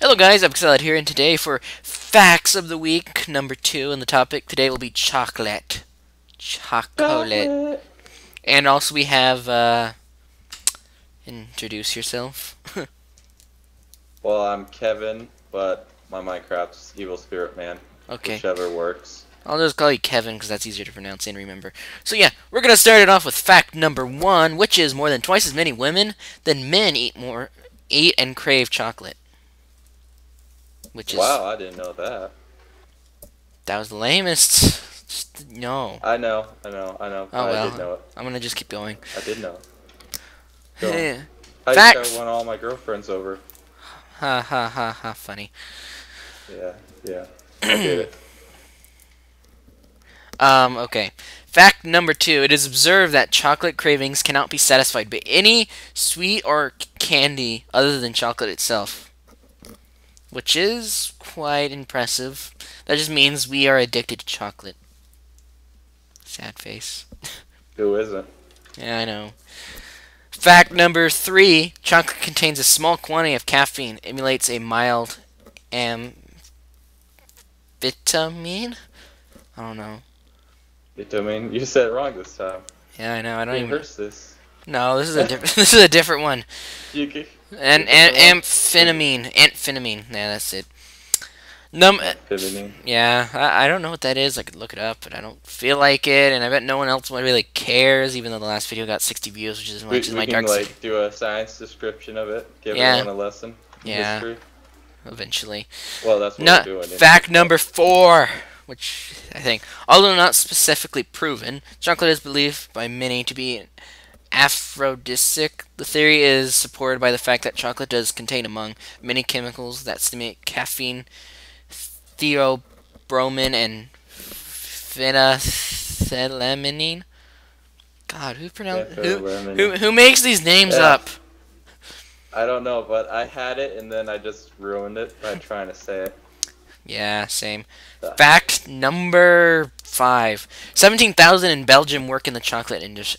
Hello guys, I'm Exceled here, and today for Facts of the Week, number two, and the topic today will be chocolate. Chocolate. And also we have, uh, introduce yourself. Well, I'm Kevin, but my Minecraft's Evil Spirit Man. okay. Whichever works. I'll just call you Kevin because that's easier to pronounce and remember. So yeah, we're gonna start it off with fact number one, which is more than twice as many women than men eat more eat and crave chocolate. Which is Wow, I didn't know that. that was the lamest. Just- no, I know, I know, I know. Oh, I well. did know it. I'm gonna just keep going. I did know. Go. Yeah. I Facts. just got one all my girlfriends over. Ha ha ha ha. Funny. Yeah, yeah. I get it. Um, okay. Fact number two. It is observed that chocolate cravings cannot be satisfied by any sweet or candy other than chocolate itself. Which is quite impressive. That just means we are addicted to chocolate. Sad face. Who isn't? Yeah, I know. Fact number three. Chocolate contains a small quantity of caffeine. Emulates a mild amphetamine? I don't know. Vitamin? you said it wrong this time. Yeah, I know. I don't even. Rehearse this. No, this is a different. this is a different one. You And and amphetamine, amphetamine. Yeah, that's it. Num. Uh, pivoting. Yeah, I, I don't know what that is. I could look it up, but I don't feel like it, and I bet no one else really cares. Even though the last video got 60 views, which is We, much as we my can dark. like do a science description of it. Give Yeah. everyone a lesson. Yeah. History. Eventually. Well, that's what No, we're doing. fact number four, which I think, although not specifically proven, chocolate is believed by many to be aphrodisiac. The theory is supported by the fact that chocolate does contain, among many chemicals that stimulate caffeine, theobromine, and phenethylamine. God, who pronounce who, who who makes these names Yeah. up? I don't know, but I had it and then I just ruined it by trying to say it. Yeah, same. Fact number five: seventeen thousand in Belgium work in the chocolate indus-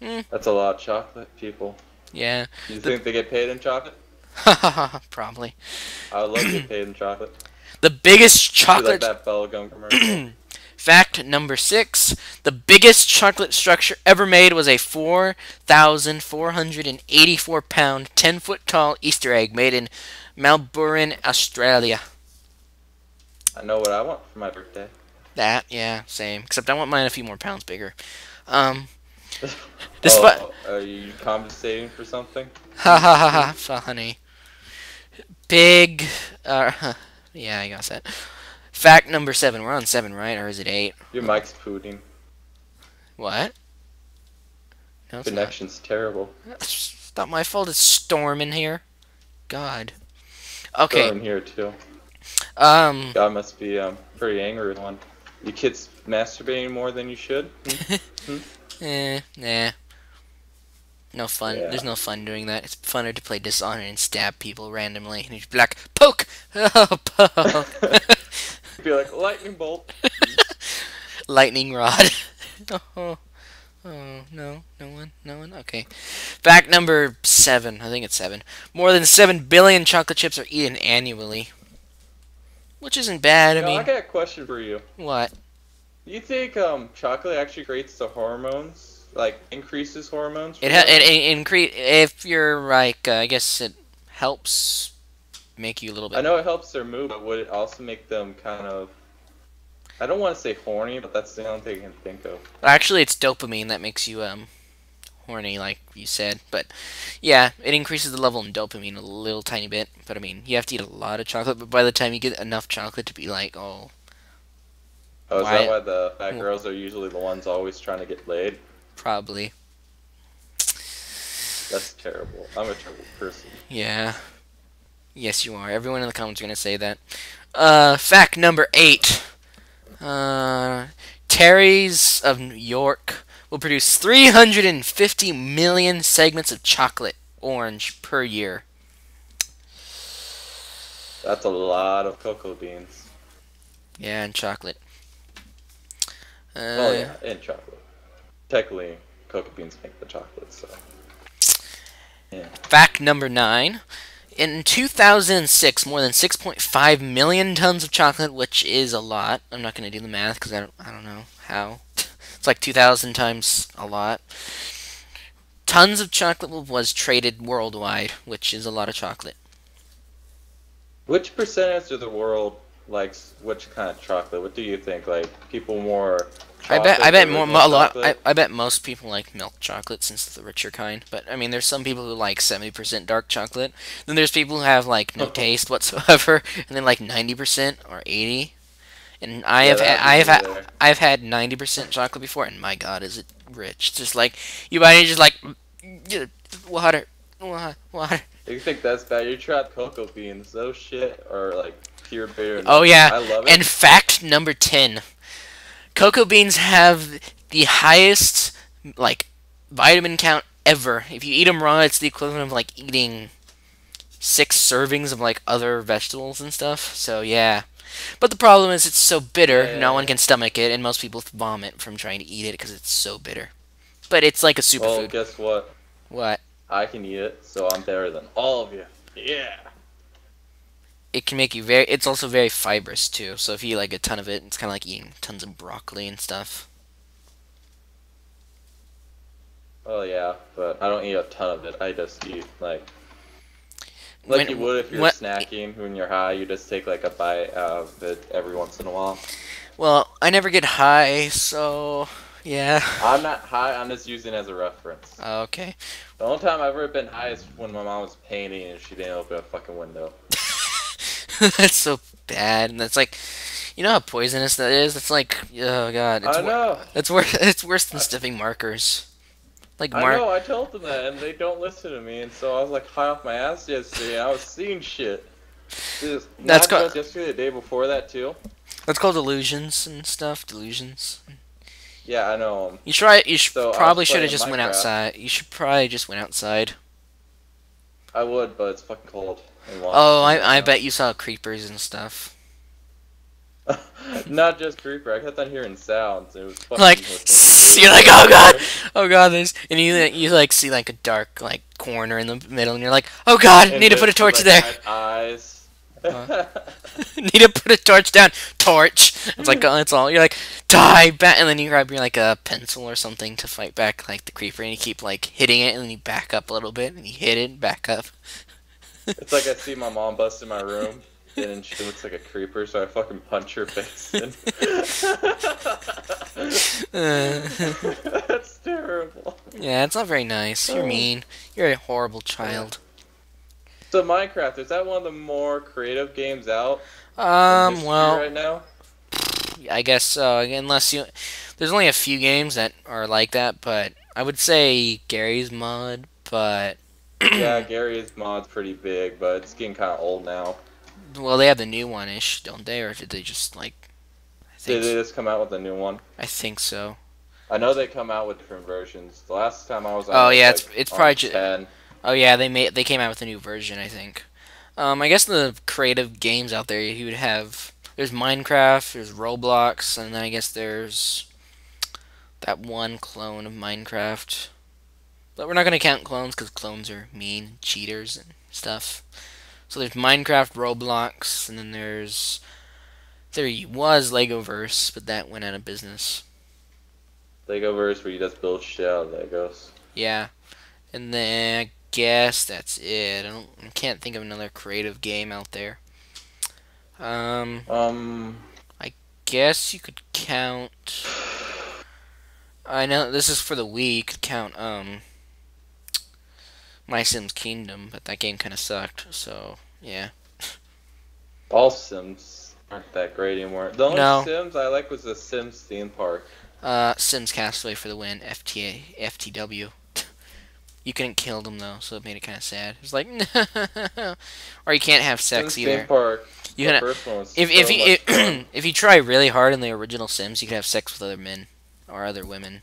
industry. That's a lot of chocolate, people. Yeah, You The- think they get paid in chocolate? probably. I would love to get paid in chocolate. The biggest Be like chocolate. that bubblegum commercial. Fact number six: the biggest chocolate structure ever made was a four thousand four hundred and eighty-four pound, ten foot tall Easter egg made in Melbourne, Australia. I know what I want for my birthday. That, yeah, same. Except I want mine a few more pounds bigger. Um, Despite- oh, are you compensating for something? Ha ha ha ha, funny. Big, uh, yeah, I got that. Fact number seven. We're on seven, right? Or is it eight? Your mic's pooting. What? No, Connection's terrible. not. It's not my fault. It's storming here. God. Okay. in here too. Um. God must be um pretty angry one. You kids masturbating more than you should. Eh. Nah. No fun. Yeah. There's no fun doing that. It's funner to play Dishonored and stab people randomly. And you just be like, poke! Oh, poke! be like lightning bolt. lightning rod. oh, oh, no, no one, no one. Okay. Fact number seven. I think it's seven. More than seven billion chocolate chips are eaten annually, which isn't bad. I mean, I got a question for you. what? Do you think um chocolate actually creates the hormones, like increases hormones? It ha- it, it increase if you're like uh, I guess it helps make you a little bit. I know it helps their mood, but would it also make them kind of? I don't want to say horny, but that's the only thing I can think of. Actually, it's dopamine that makes you um horny, like you said. But yeah, it increases the level in dopamine a little tiny bit. But I mean, you have to eat a lot of chocolate. But by the time you get enough chocolate to be like, oh, Oh, is Why- that why the fat girls are usually the ones always trying to get laid? Probably, That's terrible. I'm a terrible person. yeah. Yes, you are. Everyone in the comments are gonna say that. Uh, fact number eight. Uh, Terry's of New York will produce 350 million segments of chocolate orange per year. That's a lot of cocoa beans. Yeah, and chocolate. Uh, Well, yeah, and chocolate. Technically, cocoa beans make the chocolate, so. Yeah. Fact number nine. In 2006, more than 6.5 million tons of chocolate, which is a lot. I'm not going to do the math because I don't, I don't know how. it's like 2,000 times a lot. Tons of chocolate was traded worldwide, which is a lot of chocolate. Which percentage of the world likes which kind of chocolate? What do you think? Like people more. I bet I bet more a lot. I. I bet most people like milk chocolate since it's the richer kind. But I mean, there's some people who like 70% dark chocolate. Then there's people who have like no taste whatsoever, and then like 90% or 80. And I Yeah, have I have had. I've had 90% chocolate before, and my God, is it rich? It's just like you buy it, just like "Mm, water, water, water. You think that's bad? You tried cocoa beans. Those shit are like pure bitter. Oh yeah, I love it. And fact number 10. Cocoa beans have the highest like vitamin count ever. If you eat them raw, it's the equivalent of like eating six servings of like other vegetables and stuff. So yeah. But the problem is it's so bitter, Yeah, yeah, no one can stomach it and most people vomit from trying to eat it because it's so bitter. But it's like a well, superfood. guess what? what? I can eat it, so I'm better than all of you. Yeah. It can make you very it's also very fibrous too. So if you eat like a ton of it, it's kind of like eating tons of broccoli and stuff. Oh yeah, but I don't eat a ton of it. I just eat like like When- you would if you're what- snacking when you're high. You just take like a bite out of it every once in a while. Well, I never get high, so yeah. I'm not high. I'm just using it as a reference. Okay. The only time I've ever been high is when my mom was painting and she didn't open a fucking window. that's so bad, and that's like, you know how poisonous that is. It's like, oh god, it's I know. it's worse. It's worse than sniffing markers. Like I know. I told them that, and they don't listen to me. And so I was like high off my ass yesterday. I was seeing shit. Just, That's just yesterday, the day before that too. That's called delusions and stuff. Delusions. Yeah, I know. Um, You try. You should So, probably should have just went outside. You should probably just went outside. I would, but it's fucking cold. Oh, I I bet you saw creepers and stuff. Not just creeper. I kept on hearing sounds. It was fucking Like, you're like, oh god, oh god, there's and you you like see like a dark like corner in the middle, and you're like, oh god, And need to put a torch like, there. Eyes. Uh. need to put a torch down. Torch. It's like, oh, it's all. You're like, die back, and then you grab your like a pencil or something to fight back like the creeper, and you keep like hitting it, and then you back up a little bit, and you hit it, back up. it's like I see my mom bust in my room, and she looks like a creeper, so I fucking punch her face. in. That's terrible. yeah, it's not very nice. You're Oh. mean. You're a horrible child. So Minecraft is that one of the more creative games out? Um, well, right now. I guess so. Unless you, there's only a few games that are like that, but I would say Garry's Mod. But yeah, Garry's Mod's pretty big, but it's getting kind of old now. well, they have the new one ish, don't they? Or did they just like? I Did they just come out with a new one? I think so. I know they come out with different versions. The last time I was on, Oh, it was, yeah, like, it's- it's on probably ju- 10. Oh yeah, they made they came out with a new version. I think. Um, I guess the creative games out there, you would have there's Minecraft, there's Roblox, and then I guess there's that one clone of Minecraft. But we're not gonna count clones because clones are mean cheaters and stuff. So there's Minecraft, Roblox, and then there's there was Legoverse, but that went out of business. Lego verse where you just build shit out of Legos. Yeah, and then I guess that's it. I don't, I can't think of another creative game out there. Um, Um, I guess you could count. I know this is for the Wii. You could count um, My Sims Kingdom, but that game kind of sucked. So yeah. all Sims aren't that great anymore. The only No. Sims I like was the Sims theme park. Uh, Sims Castaway for the win. FTA FTW. You couldn't kill them though, so it made it kind of sad. It's like, or you can't have sex Sims either. theme park. You can first one was if so if you if, if you try really hard in the original Sims, you could have sex with other men or other women.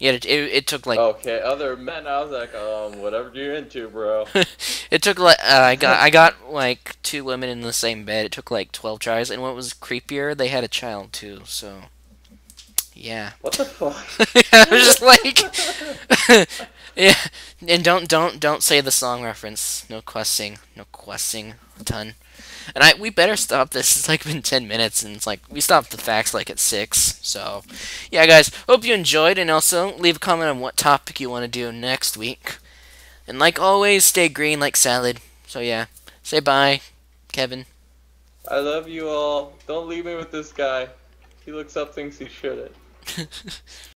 Yeah, it, it, it took like okay, other men, I was like, um, whatever you're into, bro. it took like uh, I got I got like two women in the same bed. It took like twelve tries, and what was creepier, they had a child too. So yeah, What the fuck? I was just like Yeah, and don't don't don't say the song reference. No questing, no questing a ton. And I we better stop this. It's like been ten minutes, and it's like we stopped the facts like at six. So, yeah, guys, hope you enjoyed, and also leave a comment on what topic you want to do next week. And like always, stay green like salad. So yeah, say bye, Kevin. I love you all. Don't leave me with this guy. He looks up things he shouldn't.